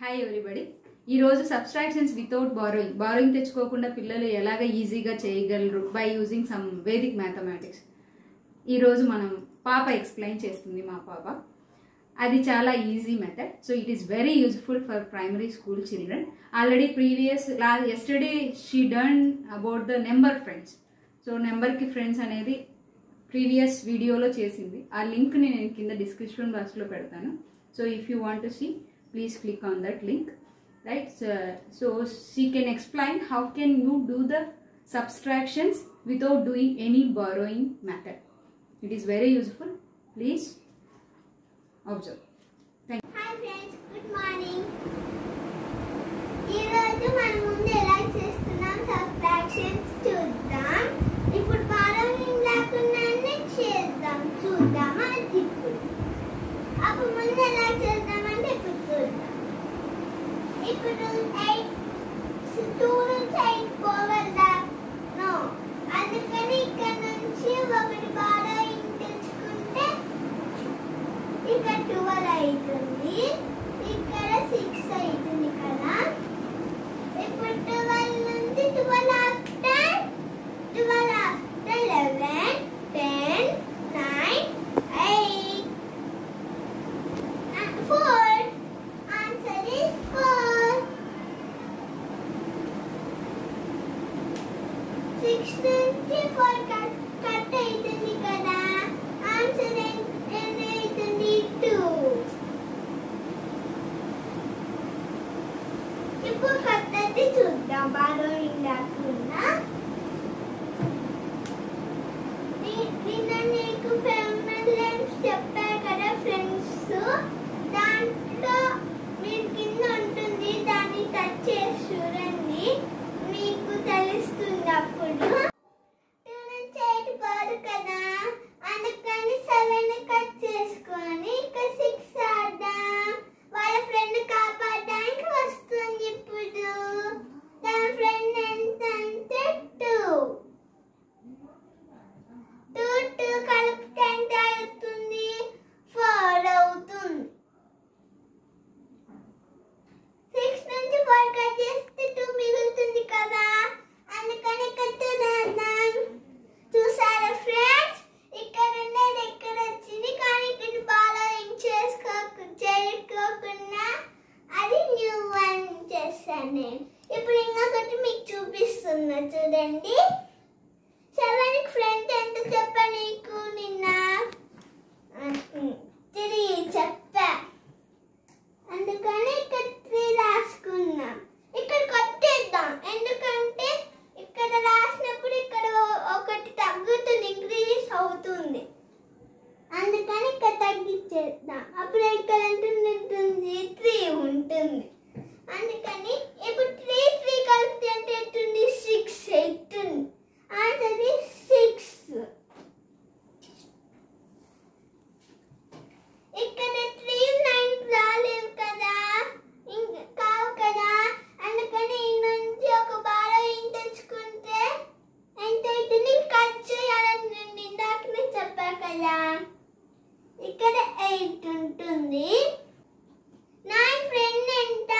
Hi everybody ఈరోజు subtractions without borrowing borrowing తెచ్చుకోకుండా పిల్లలు ఎలాగ ఈజీగా చేయగలరు? By using some Vedic mathematics ఈరోజు మనం పాప ఎక్స్ప్లెయిన్ చేస్తుంది మా పాప. అది చాలా easy method so it is very useful for primary school children already previous law yesterday she డర్న్ about the number friends so నెంబర్కి ఫ్రెండ్స్ అనేది ప్రీవియస్ వీడియోలో చేసింది. ఆ లింక్ని నేను కింద డిస్క్రిప్షన్ బాక్స్లో పెడతాను. So if you want to see please click on that link right so see can explain how can you do the subtractions without doing any borrowing method it is very useful please observe hi friends good morning ఈరోజు మనం ముందు ఎలా చేస్తున్నాం subtractions చూద్దాం ఇప్పుడు borrowing లేకుండానే చేద్దాం చూద్దాం అది ఇప్పుడు అప్పుడు ముందు ఎలా చేద్దామంటే ఇప్పుడు చూద్దాం Hospital 8 to ఇప్పుడు కొత్తది చూద్దాం బారోయింగ్ కాకుండా ని- అలా చూడండి. సెవెన్కి ఫ్రెండ్ ఎంత చెప్ప నీకు నిన్న? త్రీ చెప్పా. అందుకని ఇక్కడ త్రీ రాసుకున్నాం. ఇక్కడ కొట్టేద్దాం. ఎందుకంటే ఇక్కడ రాసినప్పుడు ఇక్కడ ఒకటి తగ్గుతుంది ఇంక్రీజ్ అవుతుంది. అందుకని ఇక్కడ తగ్గించేద్దాం. అప్పుడు ఇక్కడ ఎంత ఉంటుంది? త్రీ ఉంటుంది. అందుకని ఇప్పుడు కదా ఇక్కడ ఎయిట్ ఉంటుంది. నా ఫ్రెండ్ ఎంత?